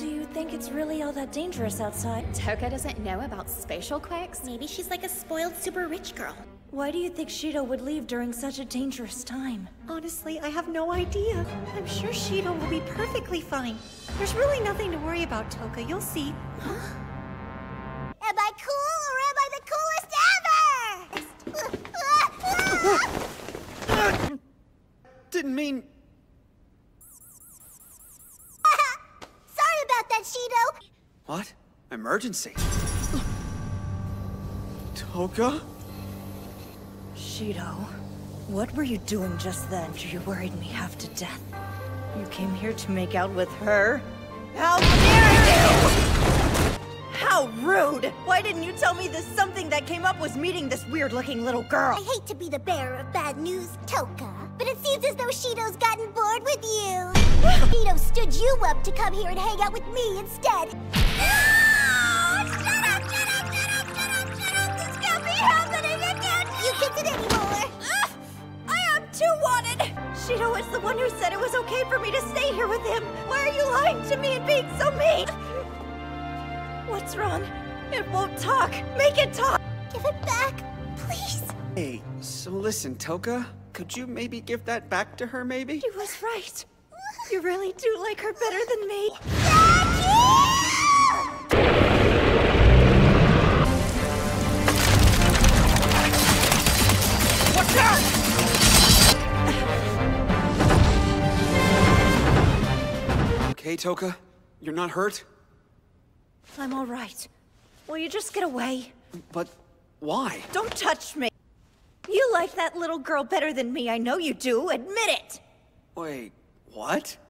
Do you think it's really all that dangerous outside? Tohka doesn't know about spatial quakes? Maybe she's like a spoiled super rich girl. Why do you think Shido would leave during such a dangerous time? Honestly, I have no idea. I'm sure Shido will be perfectly fine. There's really nothing to worry about, Tohka. You'll see. Am I cool or am I the coolest ever? Didn't mean. That, Shido. What? Emergency? Tohka? Shido, what were you doing just then? You worried me half to death. You came here to make out with her? How dare you! How rude! Why didn't you tell me this something that came up was meeting this weird-looking little girl? I hate to be the bearer of bad news, Tohka, but it seems as though Shido's gotten bored with you. Shido stood you up to come here and hang out with me instead. No! Shut up, shut up, shut up, shut up, shut up! This can't be happening! It can't You get it anymore! Ugh, I am too wanted! Shido is the one who said it was okay for me to stay here with him. Why are you lying to me and being so mean? What's wrong? It won't talk. Make it talk! Give it back, please. Hey, so listen, Tohka. Could you maybe give that back to her, maybe? He was right. You really do like her better than me. Watch out! Okay, Tohka? You're not hurt? I'm all right. Will you just get away? But why? Don't touch me. You like that little girl better than me. I know you do. Admit it. Wait, what?